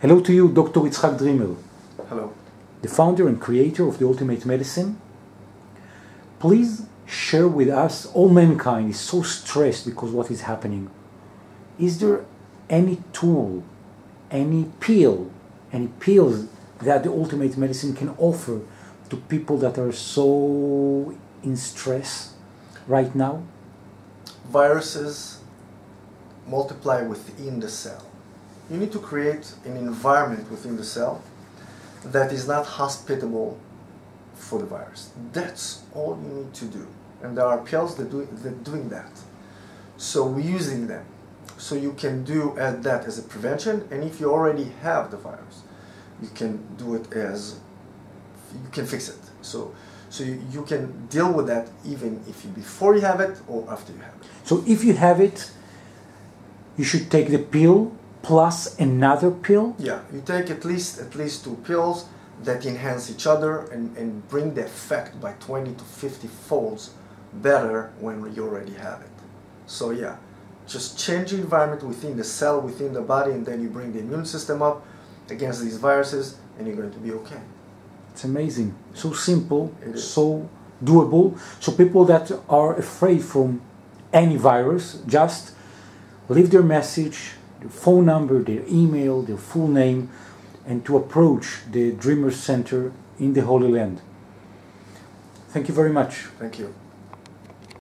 Hello to you, Dr. Itzhak Dreamer, Hello. the founder and creator of the Ultimate Medicine. Please share with us, all mankind is so stressed because what is happening. Is there any tool, any pill, any pills that the Ultimate Medicine can offer to people that are so in stress right now? Viruses multiply within the cell. You need to create an environment within the cell that is not hospitable for the virus. That's all you need to do. And there are pills that do that doing that. So we're using them. So you can do that as a prevention, and if you already have the virus, you can do it as you can fix it. So so you, you can deal with that even if you before you have it or after you have it. So if you have it, you should take the pill plus another pill. Yeah, you take at least at least two pills that enhance each other and, and bring the effect by 20 to 50 folds better when you already have it. So yeah, just change the environment within the cell, within the body, and then you bring the immune system up against these viruses, and you're going to be okay. It's amazing. So simple, so doable. So people that are afraid from any virus, just leave their message, their phone number, their email, their full name, and to approach the Dreamers Center in the Holy Land. Thank you very much. Thank you.